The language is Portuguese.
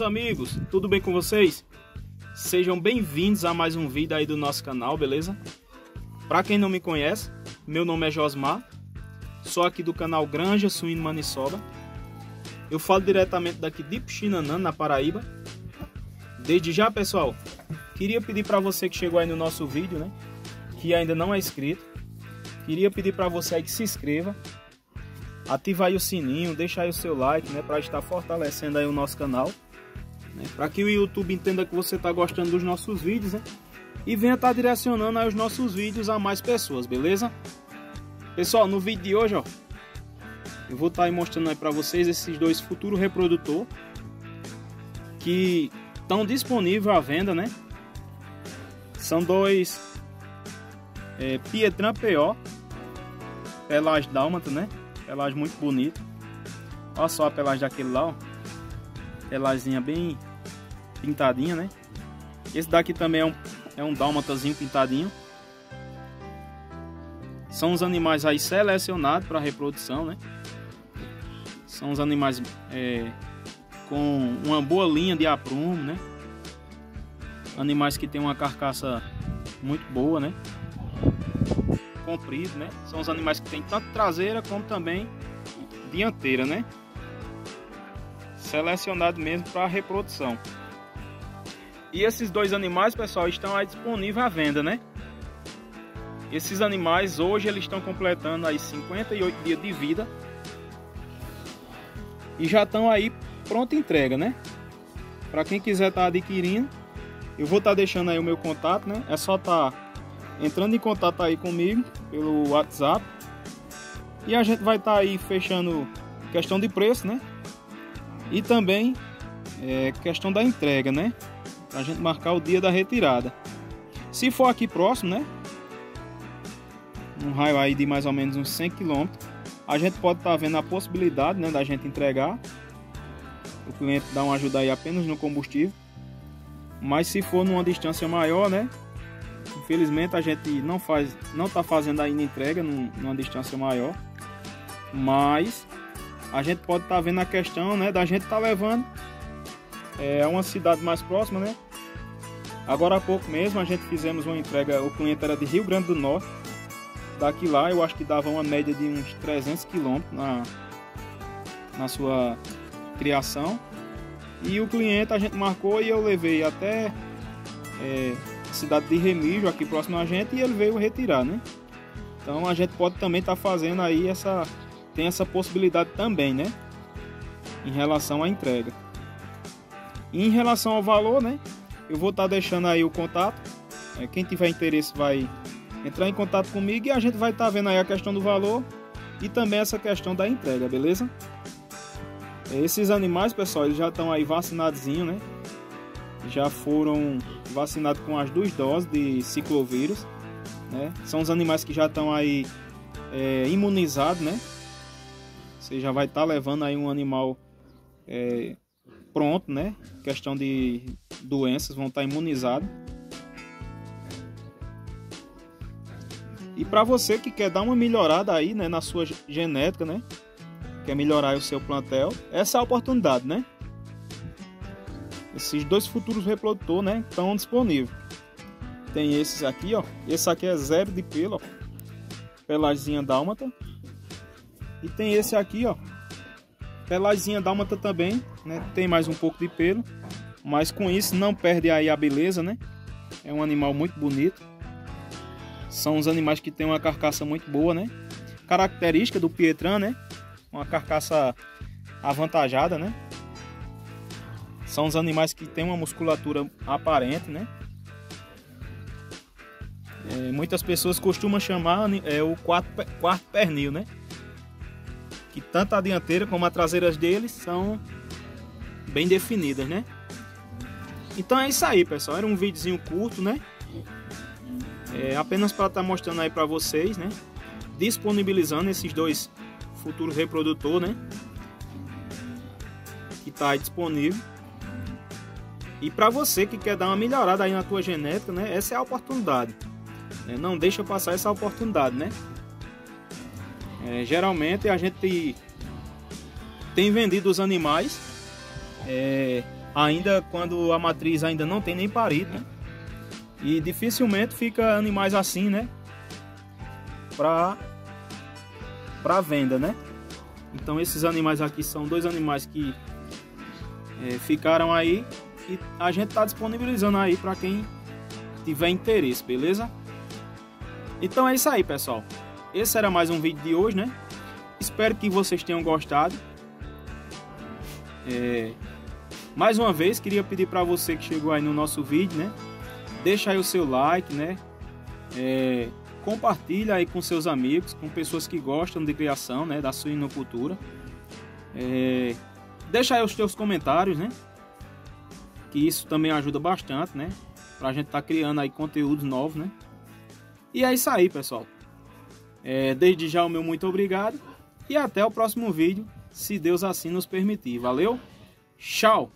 amigos, tudo bem com vocês? Sejam bem-vindos a mais um vídeo aí do nosso canal, beleza? Para quem não me conhece, meu nome é Josmar, sou aqui do canal Granja Suíno Maniçoba. Eu falo diretamente daqui de Puxinanã, na Paraíba. Desde já, pessoal, queria pedir para você que chegou aí no nosso vídeo, né? Que ainda não é inscrito, queria pedir para você aí que se inscreva, ativa aí o sininho, deixa aí o seu like, né, para estar fortalecendo aí o nosso canal, né, para que o YouTube entenda que você está gostando dos nossos vídeos, né, e venha estar tá direcionando os nossos vídeos a mais pessoas, beleza? Pessoal, no vídeo de hoje, ó, eu vou estar tá mostrando para vocês esses dois futuros reprodutor que estão disponíveis à venda, né? São dois é, Pietran PO, pelagem dálmata, né? Pelagem muito bonita. Olha só a pelagem daquele lá, ó. Pelaginha bem pintadinha, né? Esse daqui também é um, é um dálmatazinho pintadinho. São os animais aí selecionados para reprodução, né? São os animais é, com uma boa linha de aprumo, né? Animais que tem uma carcaça muito boa, né? comprido, né? São os animais que têm tanto traseira como também dianteira, né? Selecionado mesmo para reprodução. E esses dois animais, pessoal, estão aí disponíveis à venda, né? Esses animais hoje eles estão completando aí 58 dias de vida e já estão aí pronta entrega, né? Para quem quiser estar tá adquirindo, eu vou estar tá deixando aí o meu contato, né? É só estar tá entrando em contato aí comigo pelo WhatsApp. E a gente vai estar tá aí fechando questão de preço, né? E também é, questão da entrega, né? Pra gente marcar o dia da retirada. Se for aqui próximo, né? Um raio aí de mais ou menos uns 100 km, a gente pode estar tá vendo a possibilidade, né, da gente entregar. O cliente dá uma ajuda aí apenas no combustível. Mas se for numa distância maior, né, Infelizmente a gente não faz, não está fazendo ainda entrega num, numa distância maior, mas a gente pode estar tá vendo a questão, né, da gente estar tá levando é uma cidade mais próxima, né? Agora há pouco mesmo a gente fizemos uma entrega, o cliente era de Rio Grande do Norte. Daqui lá eu acho que dava uma média de uns 300 quilômetros na, na sua criação. E o cliente a gente marcou e eu levei até é, cidade de Remígio, aqui próximo a gente, e ele veio retirar, né? Então a gente pode também estar tá fazendo aí essa. Tem essa possibilidade também, né? Em relação à entrega. Em relação ao valor, né? Eu vou estar tá deixando aí o contato. É, quem tiver interesse vai entrar em contato comigo e a gente vai estar tá vendo aí a questão do valor e também essa questão da entrega, beleza? Esses animais, pessoal, eles já estão aí vacinados, né? Já foram vacinado com as duas doses de ciclovírus. Né? São os animais que já estão aí é, imunizados, né? Você já vai estar tá levando aí um animal é, pronto, né? Questão de doenças, vão estar imunizados. E para você que quer dar uma melhorada aí, né, na sua genética, né? Quer melhorar o seu plantel, essa é a oportunidade, né? Esses dois futuros reprodutores, né, estão disponíveis. Tem esses aqui, ó. Esse aqui é zero de pelo, ó. Pelaginha dálmata. E tem esse aqui, ó. Pelaginha dálmata também, né? Tem mais um pouco de pelo. Mas com isso não perde aí a beleza, né? É um animal muito bonito. São os animais que têm uma carcaça muito boa, né? Característica do Pietran, né? Uma carcaça avantajada, né? São os animais que têm uma musculatura aparente, né? É, muitas pessoas costumam chamar é, o quarto, quarto pernil, né? Que tanto a dianteira como a traseira deles são bem definidas, né? Então é isso aí, pessoal. Era um videozinho curto, né? É, apenas para estar tá mostrando aí para vocês, né? Disponibilizando esses dois futuros reprodutores, né? Que está aí disponível. E para você que quer dar uma melhorada aí na tua genética, né? Essa é a oportunidade. Né? Não deixa passar essa oportunidade, né? É, geralmente a gente tem vendido os animais é, ainda quando a matriz ainda não tem nem parido, né? E dificilmente fica animais assim, né? Pra, pra venda, né? Então esses animais aqui são dois animais que é, ficaram aí e a gente está disponibilizando aí para quem tiver interesse, beleza? Então é isso aí, pessoal. Esse era mais um vídeo de hoje, né? Espero que vocês tenham gostado. É... Mais uma vez, queria pedir para você que chegou aí no nosso vídeo, né? Deixa aí o seu like, né? É... Compartilha aí com seus amigos, com pessoas que gostam de criação, né? Da suinocultura. É... Deixa aí os teus comentários, né? Que isso também ajuda bastante, né? Pra gente estar tá criando aí conteúdos novos, né? E é isso aí, pessoal. É... Desde já o meu muito obrigado. E até o próximo vídeo, se Deus assim nos permitir. Valeu? Tchau!